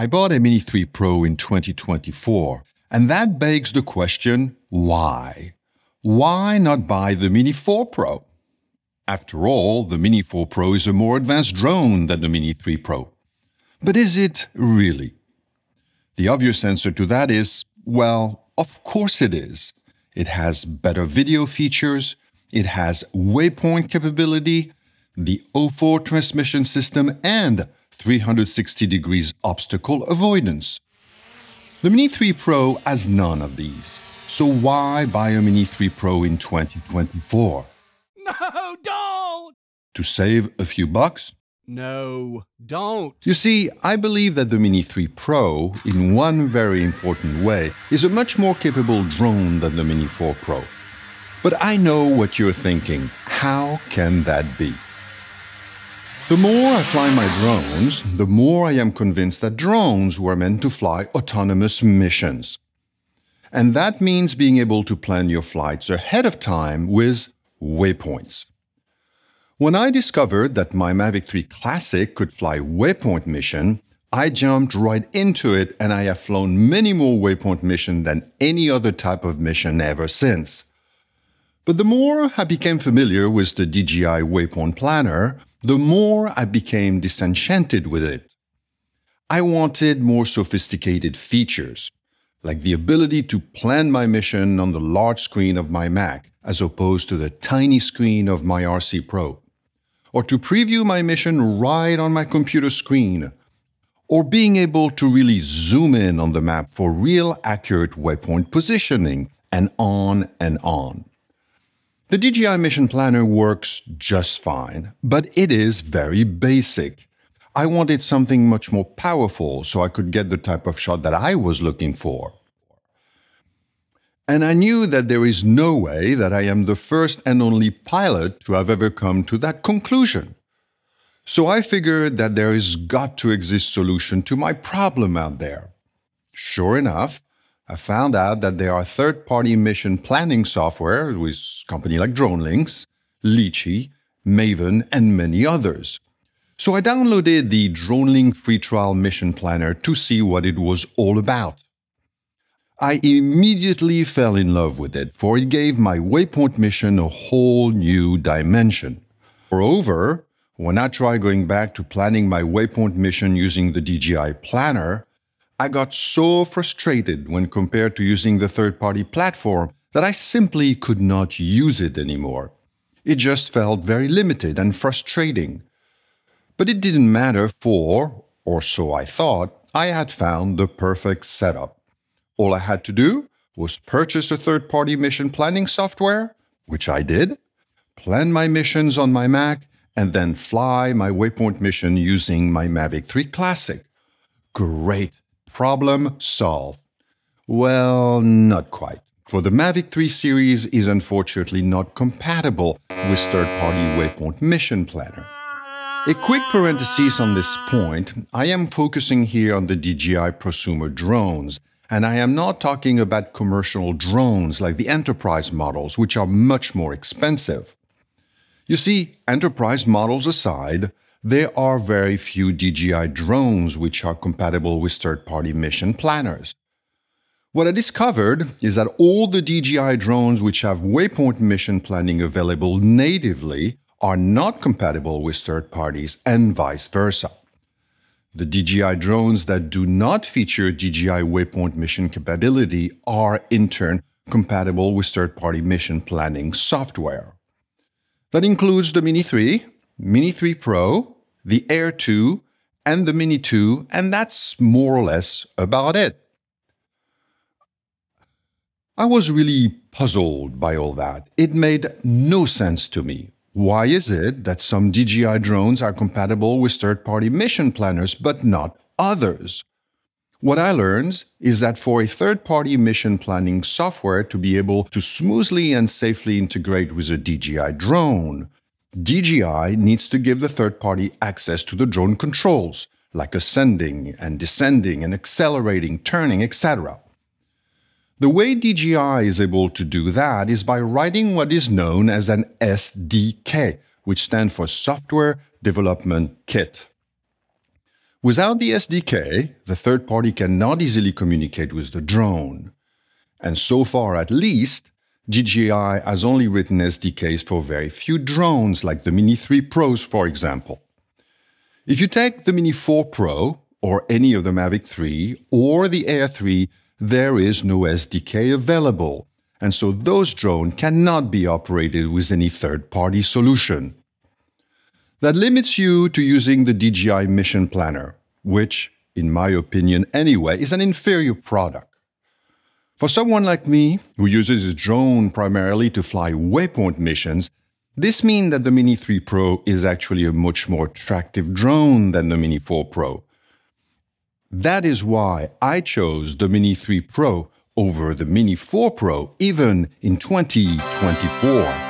I bought a Mini 3 Pro in 2024, and that begs the question why? Why not buy the Mini 4 Pro? After all, the Mini 4 Pro is a more advanced drone than the Mini 3 Pro. But is it really? The obvious answer to that is well, of course it is. It has better video features, it has waypoint capability, the O4 transmission system, and 360 degrees obstacle avoidance. The Mini 3 Pro has none of these. So why buy a Mini 3 Pro in 2024? No, don't! To save a few bucks? No, don't. You see, I believe that the Mini 3 Pro, in one very important way, is a much more capable drone than the Mini 4 Pro. But I know what you're thinking. How can that be? The more I fly my drones, the more I am convinced that drones were meant to fly autonomous missions. And that means being able to plan your flights ahead of time with waypoints. When I discovered that my Mavic 3 Classic could fly waypoint mission, I jumped right into it and I have flown many more waypoint missions than any other type of mission ever since. But the more I became familiar with the DJI Waypoint Planner, the more I became disenchanted with it. I wanted more sophisticated features, like the ability to plan my mission on the large screen of my Mac as opposed to the tiny screen of my RC Pro, or to preview my mission right on my computer screen, or being able to really zoom in on the map for real accurate waypoint positioning, and on and on. The DJI Mission Planner works just fine, but it is very basic. I wanted something much more powerful so I could get the type of shot that I was looking for. And I knew that there is no way that I am the first and only pilot to have ever come to that conclusion. So I figured that there is got to exist solution to my problem out there. Sure enough, I found out that there are third-party mission planning software with companies like DroneLinks, Litchi, Maven, and many others. So I downloaded the DroneLink free trial mission planner to see what it was all about. I immediately fell in love with it, for it gave my waypoint mission a whole new dimension. Moreover, when I tried going back to planning my waypoint mission using the DJI planner, I got so frustrated when compared to using the third party platform that I simply could not use it anymore. It just felt very limited and frustrating. But it didn't matter, for, or so I thought, I had found the perfect setup. All I had to do was purchase a third party mission planning software, which I did, plan my missions on my Mac, and then fly my waypoint mission using my Mavic 3 Classic. Great Problem solved. Well, not quite. For the Mavic 3 series is unfortunately not compatible with third-party waypoint mission planner. A quick parenthesis on this point, I am focusing here on the DJI prosumer drones, and I am not talking about commercial drones like the enterprise models, which are much more expensive. You see, enterprise models aside, there are very few DJI drones which are compatible with third party mission planners. What I discovered is that all the DJI drones which have waypoint mission planning available natively are not compatible with third parties and vice versa. The DJI drones that do not feature DJI waypoint mission capability are in turn compatible with third party mission planning software. That includes the Mini 3, Mini 3 Pro, the Air 2, and the Mini 2, and that's more or less about it. I was really puzzled by all that. It made no sense to me. Why is it that some DJI drones are compatible with third party mission planners but not others? What I learned is that for a third party mission planning software to be able to smoothly and safely integrate with a DJI drone, DJI needs to give the third party access to the drone controls, like ascending and descending and accelerating, turning, etc. The way DJI is able to do that is by writing what is known as an SDK, which stands for Software Development Kit. Without the SDK, the third party cannot easily communicate with the drone. And so far, at least, DJI has only written SDKs for very few drones, like the Mini 3 Pros, for example. If you take the Mini 4 Pro, or any of the Mavic 3, or the Air 3, there is no SDK available, and so those drones cannot be operated with any third party solution. That limits you to using the DJI Mission Planner, which, in my opinion anyway, is an inferior product. For someone like me, who uses a drone primarily to fly waypoint missions, this means that the Mini 3 Pro is actually a much more attractive drone than the Mini 4 Pro. That is why I chose the Mini 3 Pro over the Mini 4 Pro even in 2024.